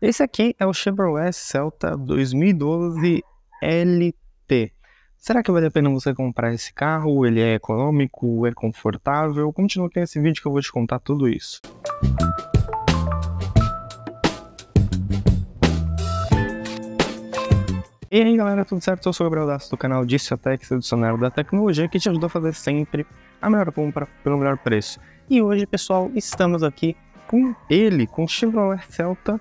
Esse aqui é o Chevrolet Celta 2012 LT. Será que vale a pena você comprar esse carro? Ele é econômico? É confortável? Continua aqui nesse vídeo que eu vou te contar tudo isso. E aí galera, tudo certo? Eu sou o Gabriel Daço do canal Diciotex, Dicionário da Tecnologia, que te ajuda a fazer sempre a melhor compra pelo melhor preço. E hoje, pessoal, estamos aqui com ele, com o Chevrolet Celta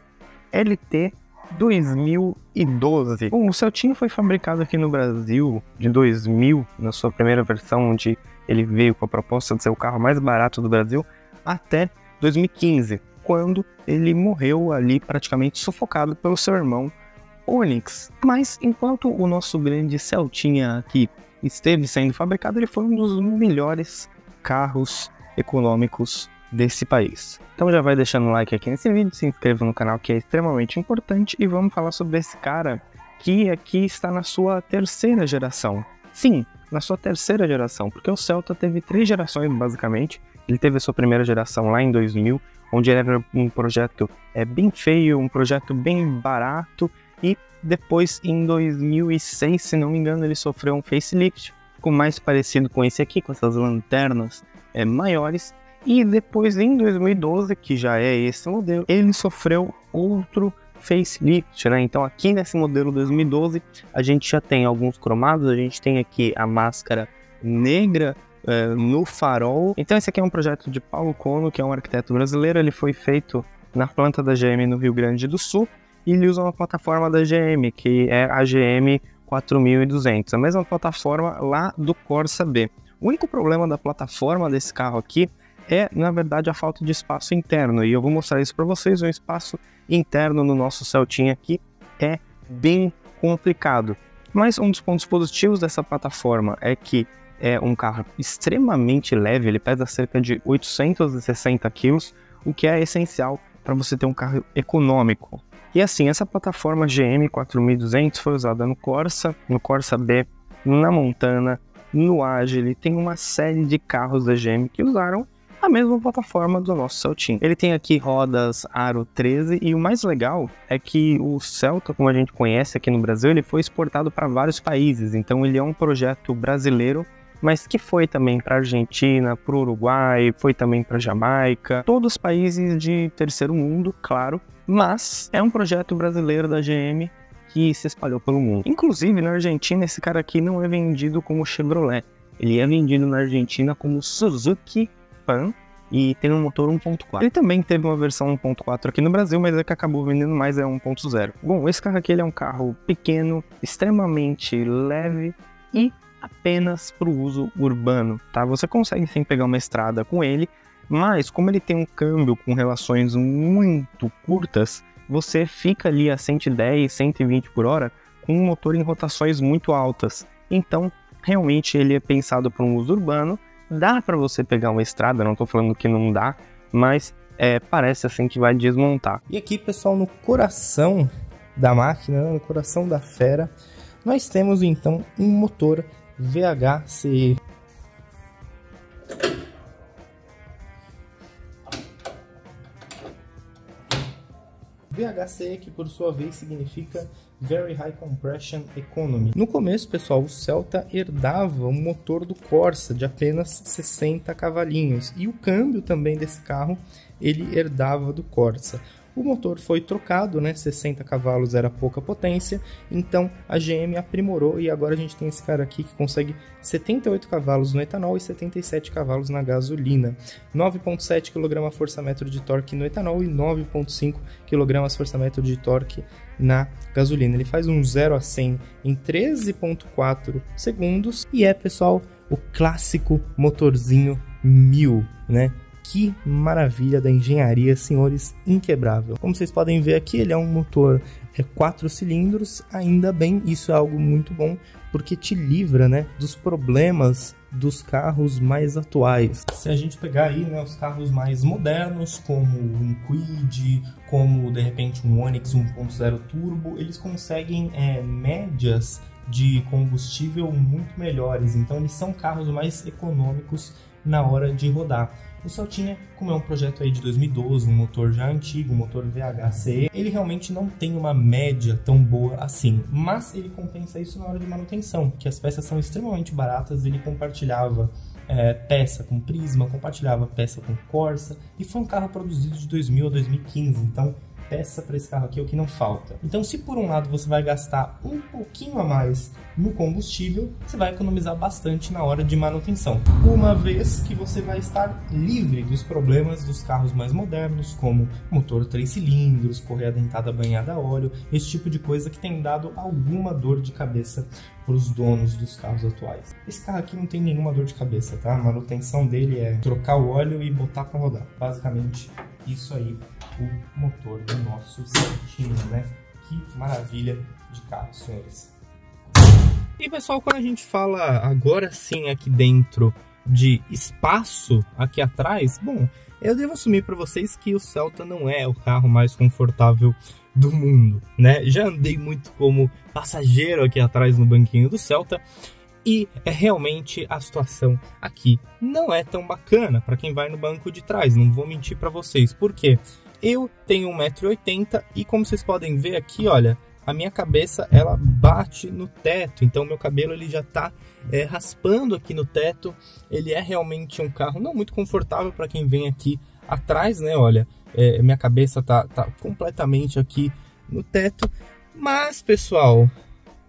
LT 2012. Bom, o Celtinho foi fabricado aqui no Brasil de 2000, na sua primeira versão, onde ele veio com a proposta de ser o carro mais barato do Brasil, até 2015, quando ele morreu ali praticamente sufocado pelo seu irmão Onix. Mas enquanto o nosso grande Celtinha aqui esteve sendo fabricado, ele foi um dos melhores carros econômicos desse país. Então já vai deixando um like aqui nesse vídeo, se inscreva no canal que é extremamente importante e vamos falar sobre esse cara que aqui está na sua terceira geração. Sim, na sua terceira geração, porque o Celta teve três gerações basicamente. Ele teve a sua primeira geração lá em 2000, onde era um projeto é, bem feio, um projeto bem barato, e depois em 2006, se não me engano, ele sofreu um facelift, ficou mais parecido com esse aqui, com essas lanternas é, maiores, e depois, em 2012, que já é esse modelo, ele sofreu outro facelift, né? Então aqui nesse modelo 2012 a gente já tem alguns cromados, a gente tem aqui a máscara negra é, no farol. Então esse aqui é um projeto de Paulo Cono, que é um arquiteto brasileiro, ele foi feito na planta da GM no Rio Grande do Sul e ele usa uma plataforma da GM, que é a GM 4200, a mesma plataforma lá do Corsa B. O único problema da plataforma desse carro aqui é, na verdade, a falta de espaço interno. E eu vou mostrar isso para vocês. O espaço interno no nosso Celtinha aqui é bem complicado. Mas um dos pontos positivos dessa plataforma é que é um carro extremamente leve, ele pesa cerca de 860 quilos, o que é essencial para você ter um carro econômico. E assim, essa plataforma GM 4200 foi usada no Corsa, no Corsa B, na Montana, no Agile, tem uma série de carros da GM que usaram a mesma plataforma do nosso Celtinho. Ele tem aqui rodas Aro 13 e o mais legal é que o Celta, como a gente conhece aqui no Brasil, ele foi exportado para vários países, então ele é um projeto brasileiro mas que foi também para Argentina, para o Uruguai, foi também para Jamaica, todos os países de terceiro mundo, claro, mas é um projeto brasileiro da GM que se espalhou pelo mundo. Inclusive na Argentina esse cara aqui não é vendido como Chevrolet, ele é vendido na Argentina como Suzuki Pan e tem um motor 1.4. Ele também teve uma versão 1.4 aqui no Brasil, mas é que acabou vendendo mais é 1.0. Bom, esse carro aqui é um carro pequeno, extremamente leve e apenas para o uso urbano, tá? Você consegue sim pegar uma estrada com ele, mas como ele tem um câmbio com relações muito curtas, você fica ali a 110, 120 por hora com um motor em rotações muito altas. Então, realmente ele é pensado para um uso urbano dá para você pegar uma estrada, não estou falando que não dá, mas é, parece assim que vai desmontar. E aqui, pessoal, no coração da máquina, no coração da fera, nós temos então um motor VHCE. VHCE que por sua vez significa Very High Compression Economy. No começo, pessoal, o Celta herdava um motor do Corsa de apenas 60 cavalinhos e o câmbio também desse carro ele herdava do Corsa. O motor foi trocado, né? 60 cavalos era pouca potência, então a GM aprimorou e agora a gente tem esse cara aqui que consegue 78 cavalos no etanol e 77 cavalos na gasolina. 9.7 kgfm de torque no etanol e 9.5 kgfm de torque na gasolina. Ele faz um 0 a 100 em 13.4 segundos e é, pessoal, o clássico motorzinho 1000, né? Que maravilha da engenharia, senhores, inquebrável. Como vocês podem ver aqui, ele é um motor é quatro cilindros, ainda bem, isso é algo muito bom, porque te livra, né, dos problemas dos carros mais atuais. Se a gente pegar aí, né, os carros mais modernos, como um Quid, como de repente um Onix 1.0 Turbo, eles conseguem é, médias de combustível muito melhores, então eles são carros mais econômicos na hora de rodar. O Celtinha, como é um projeto aí de 2012, um motor já antigo, um motor VHC, ele realmente não tem uma média tão boa assim, mas ele compensa isso na hora de manutenção, que as peças são extremamente baratas, ele compartilhava é, peça com Prisma, compartilhava peça com Corsa, e foi um carro produzido de 2000 a 2015, então peça para esse carro aqui é o que não falta. Então, se por um lado você vai gastar um pouquinho a mais no combustível, você vai economizar bastante na hora de manutenção. Uma vez que você vai estar livre dos problemas dos carros mais modernos, como motor 3 cilindros, correia dentada banhada a óleo, esse tipo de coisa que tem dado alguma dor de cabeça para os donos dos carros atuais. Esse carro aqui não tem nenhuma dor de cabeça, tá? A manutenção dele é trocar o óleo e botar para rodar. Basicamente, isso aí o motor do nosso Celtinha, né? Que maravilha de carro, senhores. E pessoal, quando a gente fala agora sim aqui dentro de espaço aqui atrás, bom, eu devo assumir para vocês que o Celta não é o carro mais confortável do mundo, né? Já andei muito como passageiro aqui atrás no banquinho do Celta e é realmente a situação aqui não é tão bacana para quem vai no banco de trás, não vou mentir para vocês. Por quê? Eu tenho 1,80m e como vocês podem ver aqui, olha, a minha cabeça ela bate no teto, então meu cabelo ele já está é, raspando aqui no teto. Ele é realmente um carro não muito confortável para quem vem aqui atrás, né? Olha, é, minha cabeça tá, tá completamente aqui no teto. Mas, pessoal,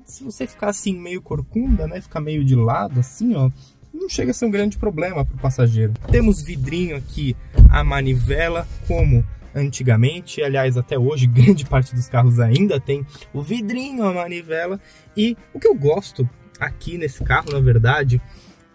se você ficar assim meio corcunda, né? Ficar meio de lado assim, ó, não chega a ser um grande problema para o passageiro. Temos vidrinho aqui, a manivela, como antigamente, aliás, até hoje, grande parte dos carros ainda tem o vidrinho, a manivela. E o que eu gosto aqui nesse carro, na verdade,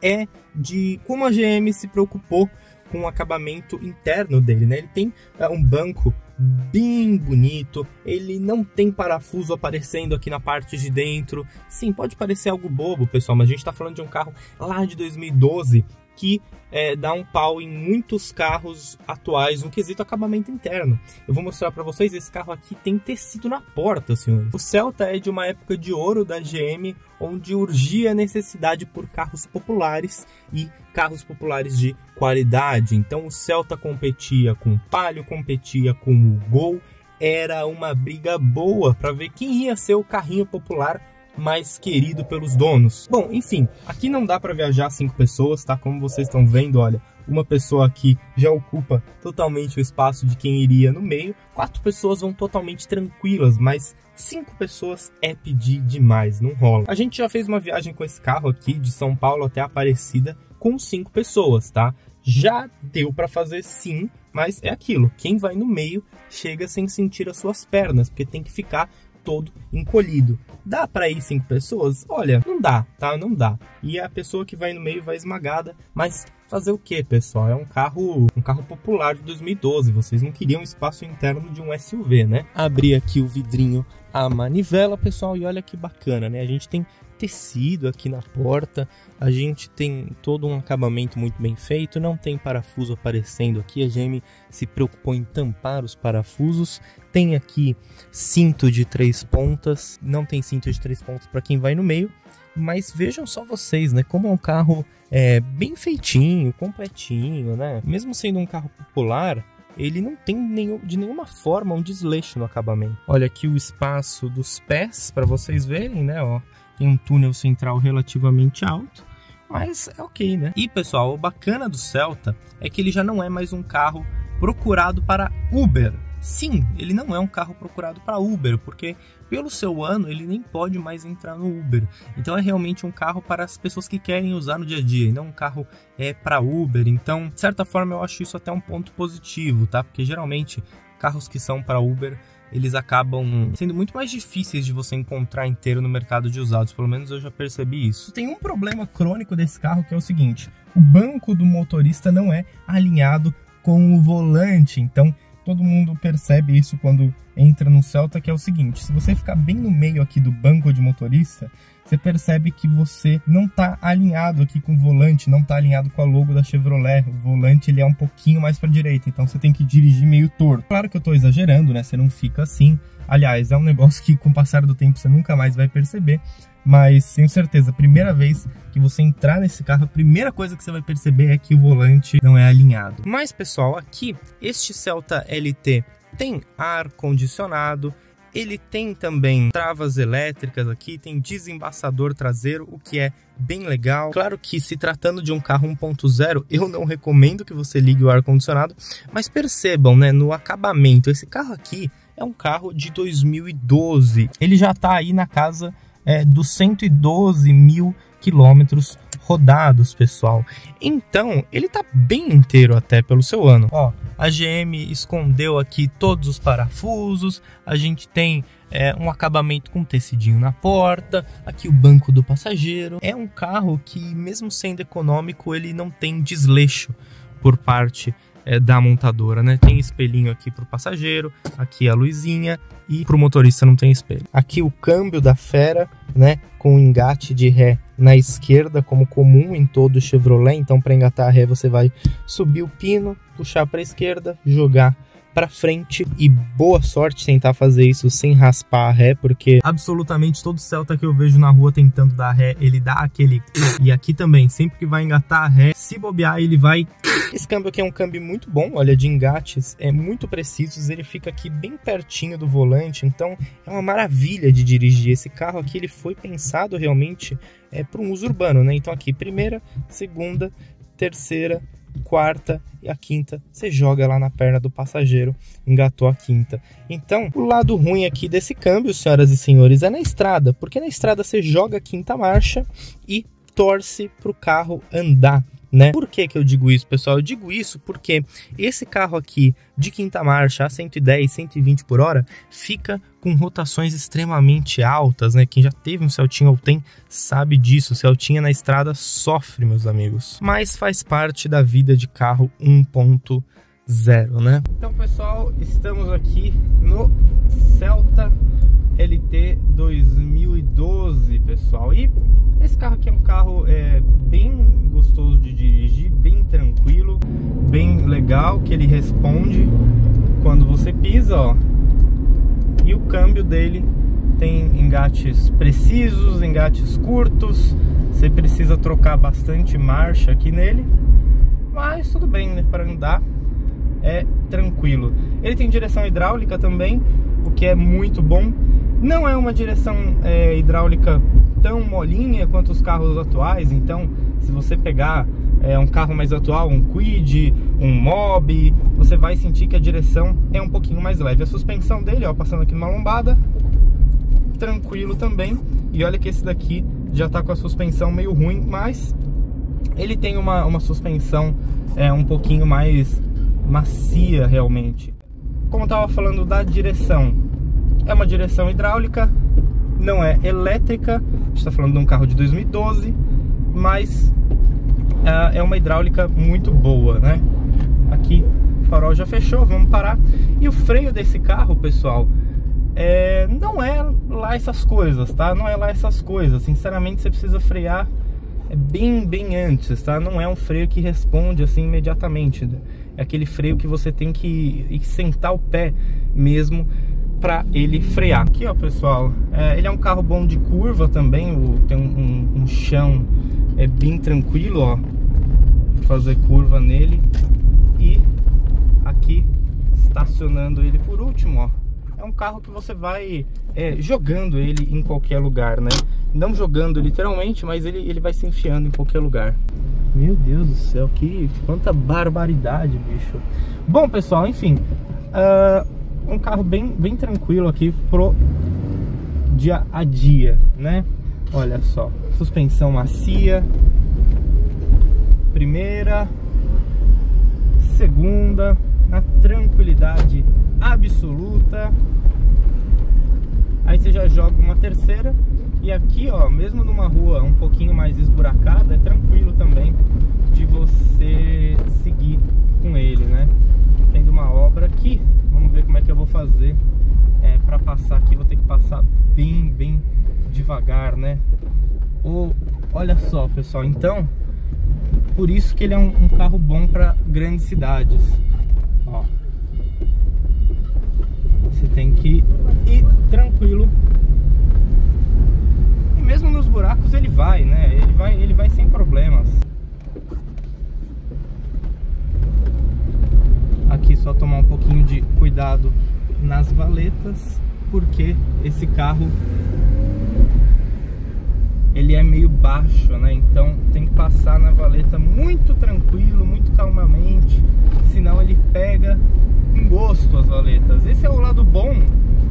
é de como a GM se preocupou com o acabamento interno dele, né? Ele tem uh, um banco bem bonito, ele não tem parafuso aparecendo aqui na parte de dentro. Sim, pode parecer algo bobo, pessoal, mas a gente está falando de um carro lá de 2012 que é, dá um pau em muitos carros atuais no quesito acabamento interno. Eu vou mostrar para vocês, esse carro aqui tem tecido na porta, senhores. O Celta é de uma época de ouro da GM, onde urgia a necessidade por carros populares e carros populares de qualidade. Então o Celta competia com o Palio, competia com o Gol, era uma briga boa para ver quem ia ser o carrinho popular mais querido pelos donos. Bom, enfim, aqui não dá para viajar cinco pessoas, tá? Como vocês estão vendo, olha, uma pessoa aqui já ocupa totalmente o espaço de quem iria no meio. Quatro pessoas vão totalmente tranquilas, mas cinco pessoas é pedir demais, não rola. A gente já fez uma viagem com esse carro aqui de São Paulo até Aparecida com cinco pessoas, tá? Já deu para fazer sim, mas é aquilo. Quem vai no meio chega sem sentir as suas pernas, porque tem que ficar todo encolhido. Dá para ir cinco pessoas? Olha, não dá, tá? Não dá. E a pessoa que vai no meio vai esmagada, mas fazer o que, pessoal? É um carro, um carro popular de 2012. Vocês não queriam espaço interno de um SUV, né? Abri aqui o vidrinho, a manivela, pessoal, e olha que bacana, né? A gente tem tecido aqui na porta, a gente tem todo um acabamento muito bem feito, não tem parafuso aparecendo aqui, a GM se preocupou em tampar os parafusos, tem aqui cinto de três pontas, não tem cinto de três pontas para quem vai no meio, mas vejam só vocês, né, como é um carro é, bem feitinho, completinho, né, mesmo sendo um carro popular, ele não tem nenhum, de nenhuma forma um desleixo no acabamento. Olha aqui o espaço dos pés para vocês verem, né? Ó, tem um túnel central relativamente alto, mas é ok, né? E pessoal, o bacana do Celta é que ele já não é mais um carro procurado para Uber. Sim, ele não é um carro procurado para Uber, porque pelo seu ano ele nem pode mais entrar no Uber. Então é realmente um carro para as pessoas que querem usar no dia a dia, e não um carro é para Uber. Então, de certa forma, eu acho isso até um ponto positivo, tá? Porque geralmente carros que são para Uber eles acabam sendo muito mais difíceis de você encontrar inteiro no mercado de usados. Pelo menos eu já percebi isso. Tem um problema crônico desse carro que é o seguinte: o banco do motorista não é alinhado com o volante. Então todo mundo percebe isso quando entra no Celta, que é o seguinte: se você ficar bem no meio aqui do banco de motorista, você percebe que você não está alinhado aqui com o volante, não está alinhado com a logo da Chevrolet. O volante ele é um pouquinho mais para a direita, então você tem que dirigir meio torto. Claro que eu estou exagerando, né? Você não fica assim. Aliás, é um negócio que com o passar do tempo você nunca mais vai perceber. mas tenho certeza, primeira vez que você entrar nesse carro, a primeira coisa que você vai perceber é que o volante não é alinhado. Mas pessoal, aqui este Celta LT tem ar condicionado, ele tem também travas elétricas aqui, tem desembaçador traseiro, o que é bem legal. Claro que se tratando de um carro 1.0, eu não recomendo que você ligue o ar condicionado, mas percebam, né, no acabamento, esse carro aqui é um carro de 2012. Ele já está aí na casa é, dos 112 mil quilômetros rodados, pessoal. Então, ele tá bem inteiro até pelo seu ano. Ó, a GM escondeu aqui todos os parafusos, a gente tem é, um acabamento com tecidinho na porta, aqui o banco do passageiro. É um carro que, mesmo sendo econômico, ele não tem desleixo por parte é, da montadora, né? Tem espelhinho aqui para o passageiro, aqui a luzinha e para o motorista não tem espelho. Aqui o câmbio da Fera, né? Com engate de ré na esquerda, como comum em todo Chevrolet. Então, para engatar a ré, você vai subir o pino, puxar para a esquerda, jogar para frente e boa sorte tentar fazer isso sem raspar a ré, porque absolutamente todo Celta que eu vejo na rua tentando dar ré, ele dá aquele e aqui também, sempre que vai engatar a ré, se bobear, ele vai esse câmbio aqui é um câmbio muito bom, olha, de engates, é muito preciso, ele fica aqui bem pertinho do volante, então é uma maravilha de dirigir. Esse carro aqui ele foi pensado realmente é, para um uso urbano, né? Então aqui primeira, segunda, terceira, quarta e a quinta você joga lá na perna do passageiro, engatou a quinta. Então, o lado ruim aqui desse câmbio, senhoras e senhores, é na estrada, porque na estrada você joga a quinta marcha e torce para o carro andar né? Por que, que eu digo isso, pessoal? Eu digo isso porque esse carro aqui de quinta marcha a 110, 120 por hora fica com rotações extremamente altas, né? Quem já teve um Celtinha ou tem sabe disso. O Celtinha na estrada sofre, meus amigos. Mas faz parte da vida de carro 1.0, né? Então, pessoal, estamos aqui no Celta LT 2012, pessoal. E esse carro aqui é um carro é, bem gostoso de dirigir, bem tranquilo, bem legal, que ele responde quando você pisa, ó. E o câmbio dele tem engates precisos, engates curtos. Você precisa trocar bastante marcha aqui nele, mas tudo bem, né? Para andar é tranquilo. Ele tem direção hidráulica também, o que é muito bom. Não é uma direção é, hidráulica tão molinha quanto os carros atuais, então se você pegar é, um carro mais atual, um Quid, um Mob, você vai sentir que a direção é um pouquinho mais leve. A suspensão dele, ó, passando aqui numa lombada, tranquilo também. E olha que esse daqui já tá com a suspensão meio ruim, mas ele tem uma, uma suspensão é, um pouquinho mais macia realmente. Como eu tava falando da direção, é uma direção hidráulica, não é elétrica, a gente está falando de um carro de 2012, mas uh, é uma hidráulica muito boa, né? Farol já fechou, vamos parar. E o freio desse carro, pessoal, é, não é lá essas coisas, tá? Não é lá essas coisas. Sinceramente, você precisa frear bem, bem antes, tá? Não é um freio que responde assim imediatamente. É aquele freio que você tem que, que sentar o pé mesmo para ele frear. Aqui, ó, pessoal, é, ele é um carro bom de curva também, o, tem um, um, um, chão é bem tranquilo, ó, fazer curva nele. Aqui, estacionando ele por último, ó, é um carro que você vai é, jogando ele em qualquer lugar, né? Não jogando literalmente, mas ele, ele vai se enfiando em qualquer lugar. Meu Deus do céu, que quanta barbaridade, bicho. Bom, pessoal, enfim, uh, um carro bem, bem tranquilo aqui pro dia a dia, né? Olha só, suspensão macia, primeira, segunda, na tranquilidade absoluta. Aí você já joga uma terceira e aqui, ó, mesmo numa rua um pouquinho mais esburacada, é tranquilo também de você seguir com ele, né? Tendo uma obra aqui, Vamos ver como é que eu vou fazer é, para passar aqui. Vou ter que passar bem, bem devagar, né? Ou, olha só, pessoal. Então, por isso que ele é um, um carro bom para grandes cidades. Que ir tranquilo. E mesmo nos vai, ele vai sem problemas. Aqui só tomar um pouquinho de cuidado nas valetas, porque esse carro ele é meio baixo, né? Então tem que passar na valeta muito tranquilo, muito calmamente, senão ele pega gosto as valetas. Esse é o lado bom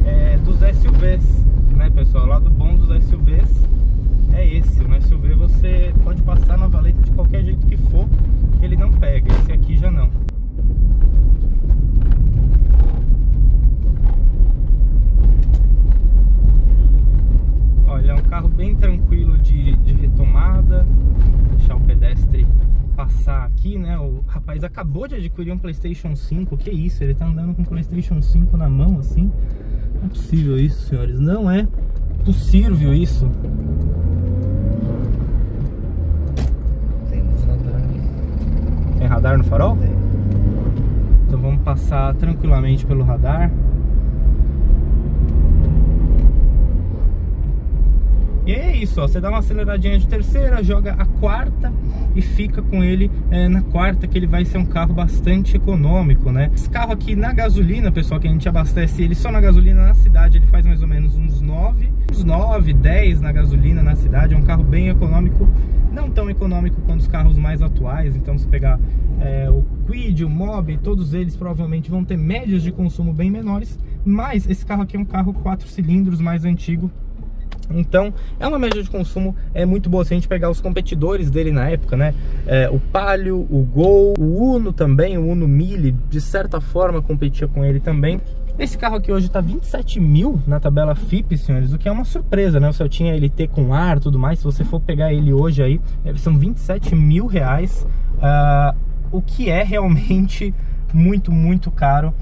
é, dos SUVs, né, pessoal? O lado bom dos SUVs é esse. No SUV você pode passar na valeta de qualquer jeito que for, ele não pega. Esse aqui já não. Olha, é um carro bem tranquilo de, de retomada. Deixar o pedestre passar aqui, né? O rapaz acabou de adquirir um Playstation 5. Que isso? Ele tá andando com um Playstation 5 na mão, assim? Não é possível isso, senhores. Não é possível isso. Tem radar no farol? Tem. Então vamos passar tranquilamente pelo radar. E é isso, ó, você dá uma aceleradinha de terceira, joga a quarta e fica com ele é, na quarta, que ele vai ser um carro bastante econômico, né? Esse carro aqui na gasolina, pessoal, que a gente abastece ele só na gasolina na cidade, ele faz mais ou menos uns 9, uns 9, 10 na gasolina na cidade, é um carro bem econômico, não tão econômico quanto os carros mais atuais, então se pegar é, o Quid, o Mob, todos eles provavelmente vão ter médias de consumo bem menores, mas esse carro aqui é um carro 4 cilindros mais antigo, então, é uma média de consumo é muito boa. Se a gente pegar os competidores dele na época, né? É, o Palio, o Gol, o Uno também, o Uno Mille, de certa forma competia com ele também. Esse carro aqui hoje tá 27 mil na tabela FIP, senhores, o que é uma surpresa, né? O Celtinha LT com ar tudo mais, se você for pegar ele hoje aí, são 27 mil reais, uh, o que é realmente muito, muito caro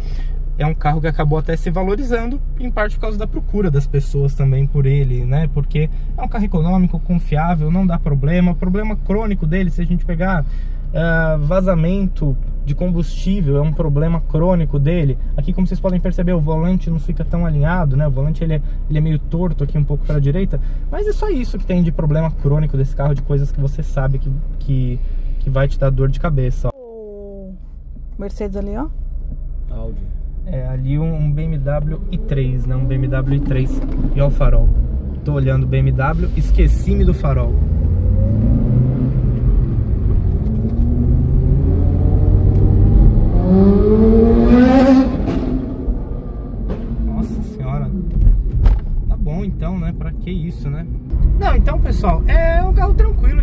é um carro que acabou até se valorizando, em parte por causa da procura das pessoas também por ele, né? Porque é um carro econômico, confiável, não dá problema. O problema crônico dele, se a gente pegar uh, vazamento de combustível, é um problema crônico dele. Aqui, como vocês podem perceber, o volante não fica tão alinhado, né? O volante ele é, ele é meio torto aqui um pouco para a direita, mas é só isso que tem de problema crônico desse carro, de coisas que você sabe que, que, que vai te dar dor de cabeça. O Mercedes ali, ó. Audi. É, ali um BMW i3, né? Um BMW i3 e ó o farol. Tô olhando o BMW, esqueci-me do farol. Nossa senhora. Tá bom então, né? Pra que isso, né? Não, então pessoal, é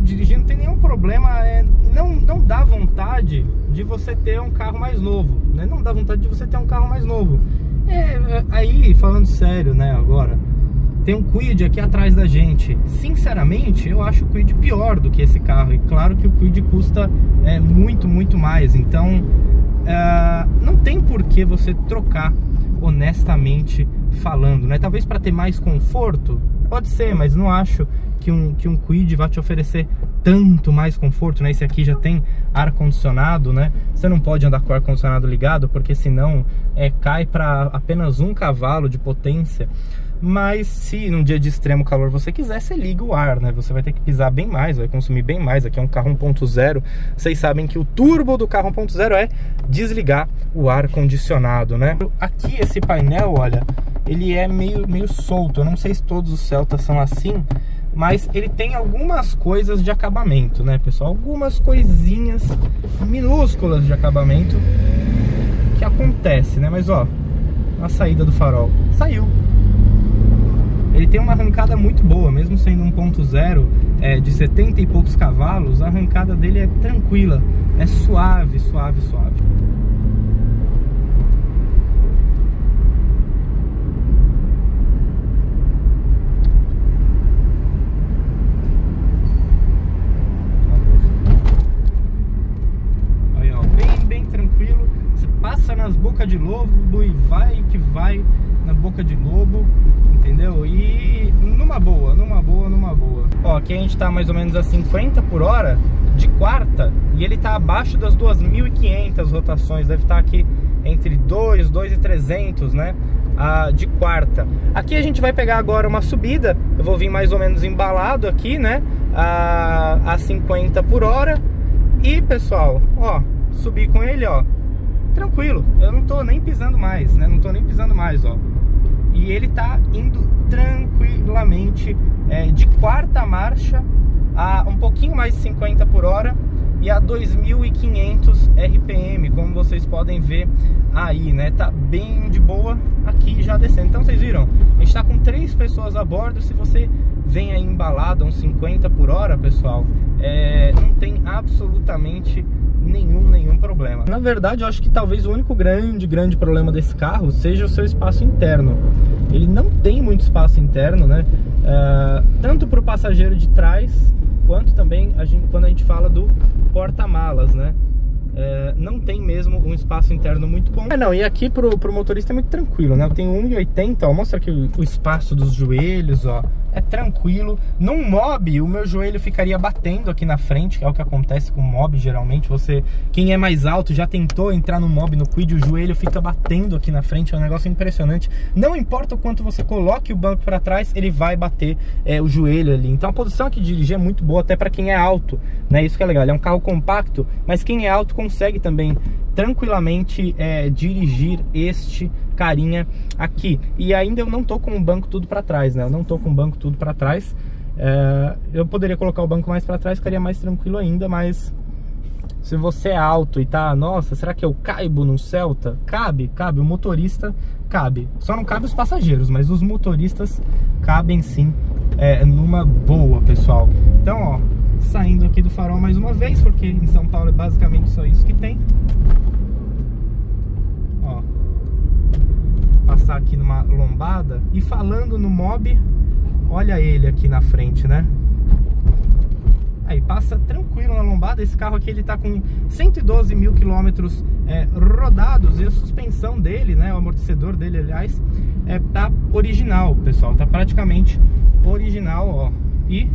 dirigir não tem nenhum problema, é, não, não dá vontade de você ter um carro mais novo, né? Não dá vontade de você ter um carro mais novo. É, aí, falando sério, né, agora, tem um Quid aqui atrás da gente. Sinceramente, eu acho o Quid pior do que esse carro. E claro que o Quid custa é, muito, muito mais. Então, é, não tem por que você trocar honestamente falando, né? Talvez para ter mais conforto, Pode ser, mas não acho que um, que um Quid vai te oferecer tanto mais conforto, né? Esse aqui já tem ar-condicionado, né? Você não pode andar com o ar-condicionado ligado, porque senão é, cai para apenas um cavalo de potência. Mas se num dia de extremo calor você quiser, você liga o ar, né? Você vai ter que pisar bem mais, vai consumir bem mais. Aqui é um carro 1.0. Vocês sabem que o turbo do carro 1.0 é desligar o ar condicionado, né? Aqui esse painel, olha, ele é meio, meio solto. Eu não sei se todos os Celtas são assim, mas ele tem algumas coisas de acabamento, né, pessoal? Algumas coisinhas minúsculas de acabamento que acontece, né? Mas ó, a saída do farol saiu. Ele tem uma arrancada muito boa, mesmo sendo 1.0 é, de 70 e poucos cavalos, a arrancada dele é tranquila, é suave, suave, suave. Nas bocas de lobo e vai que vai na boca de lobo, entendeu? E numa boa, numa boa, numa boa. Ó, aqui a gente tá mais ou menos a 50 por hora de quarta e ele tá abaixo das 2.500 rotações, deve estar tá aqui entre 2, 2.300, né? Ah, de quarta. Aqui a gente vai pegar agora uma subida, eu vou vir mais ou menos embalado aqui, né? a, a 50 por hora. E pessoal, ó, subi com ele, ó, tranquilo. Eu não tô nem pisando mais, né? Não tô nem pisando mais, ó. E ele tá indo tranquilamente é, de quarta marcha a um pouquinho mais de 50 por hora e a 2.500 RPM, como vocês podem ver aí, né? Tá bem de boa aqui já descendo. Então vocês viram, a gente tá com três pessoas a bordo. Se você vem aí embalado a uns 50 por hora, pessoal, é, não tem absolutamente nenhum, nenhum problema. Na verdade, eu acho que talvez o único grande, grande problema desse carro seja o seu espaço interno. Ele não tem muito espaço interno, né? Uh, tanto para o passageiro de trás, quanto também a gente, quando a gente fala do porta-malas, né? É, não tem mesmo um espaço interno muito bom. É, não, e aqui pro, pro motorista é muito tranquilo, né? Eu tenho 1,80, ó, mostra aqui o, o espaço dos joelhos, ó é tranquilo. Num mob, o meu joelho ficaria batendo aqui na frente, que é o que acontece com mob geralmente. Você, quem é mais alto, já tentou entrar no mob no quid, o joelho fica batendo aqui na frente, é um negócio impressionante. Não importa o quanto você coloque o banco para trás, ele vai bater é, o joelho ali. Então a posição aqui de dirigir é muito boa, até para quem é alto, né? Isso que é legal. Ele é um carro compacto, mas quem é alto consegue também tranquilamente é, dirigir este carinha aqui. E ainda eu não tô com o banco tudo para trás, né? Eu não tô com o banco tudo para trás. É, eu poderia colocar o banco mais para trás, ficaria mais tranquilo ainda, mas se você é alto e tá, nossa, será que eu caibo no Celta? Cabe, cabe, o motorista cabe. Só não cabe os passageiros, mas os motoristas cabem sim é, numa boa, pessoal. Então, ó, saindo aqui do farol mais uma vez, porque em São Paulo é basicamente só isso que tem. passar aqui numa lombada e falando no mob, olha ele aqui na frente, né? Aí passa tranquilo na lombada. Esse carro aqui ele tá com 112 mil quilômetros é, rodados e a suspensão dele, né, o amortecedor dele, aliás, é tá original, pessoal. Tá praticamente original, ó. E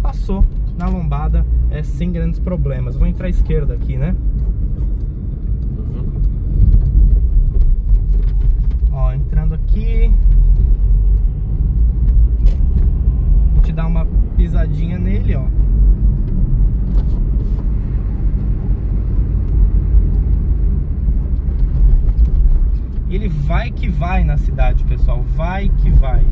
passou na lombada é, sem grandes problemas. Vou entrar à esquerda aqui, né? Ó, entrando aqui. Vou te dar uma pisadinha nele, ó. Ele vai que vai na cidade, pessoal. Vai que vai.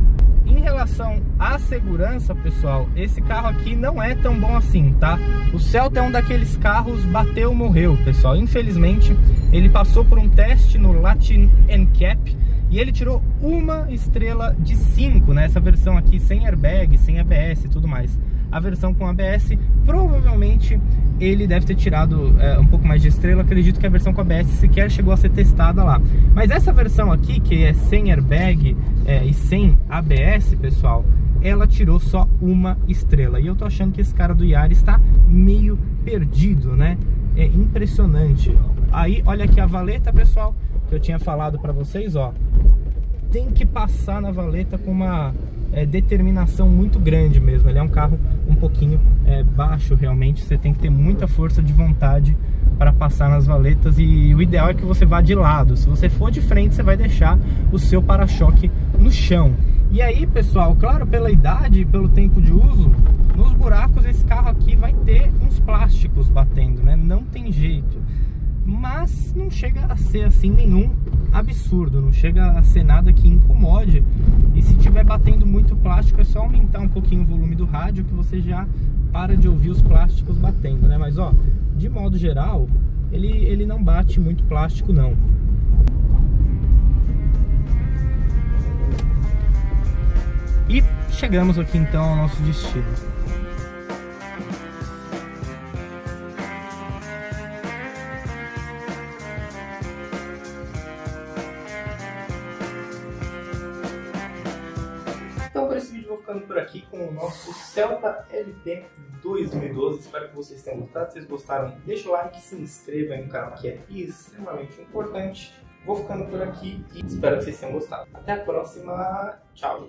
Em relação à segurança, pessoal, esse carro aqui não é tão bom assim, tá? O Celta é um daqueles carros bateu, morreu, pessoal. Infelizmente, ele passou por um teste no Latin NCAP, e ele tirou uma estrela de 5, né? Essa versão aqui sem airbag, sem ABS e tudo mais. A versão com ABS, provavelmente ele deve ter tirado é, um pouco mais de estrela. Acredito que a versão com ABS sequer chegou a ser testada lá. Mas essa versão aqui, que é sem airbag é, e sem ABS, pessoal, ela tirou só uma estrela. E eu tô achando que esse cara do Yaris está meio perdido, né? É impressionante. Aí, olha aqui a valeta, pessoal eu tinha falado para vocês, ó, tem que passar na valeta com uma é, determinação muito grande mesmo. Ele é um carro um pouquinho é, baixo realmente, você tem que ter muita força de vontade para passar nas valetas e o ideal é que você vá de lado. Se você for de frente, você vai deixar o seu para-choque no chão. E aí, pessoal, claro, pela idade e pelo tempo de uso, nos buracos esse carro aqui vai ter uns plásticos batendo, né? Não tem jeito mas não chega a ser assim nenhum absurdo, não chega a ser nada que incomode. E se tiver batendo muito plástico, é só aumentar um pouquinho o volume do rádio que você já para de ouvir os plásticos batendo, né? Mas ó, de modo geral, ele, ele não bate muito plástico não. E chegamos aqui então ao nosso destino. LT 2012. Espero que vocês tenham gostado. Se vocês gostaram, deixa o like, se inscreva aí no canal que é extremamente importante. Vou ficando por aqui e espero que vocês tenham gostado. Até a próxima. Tchau.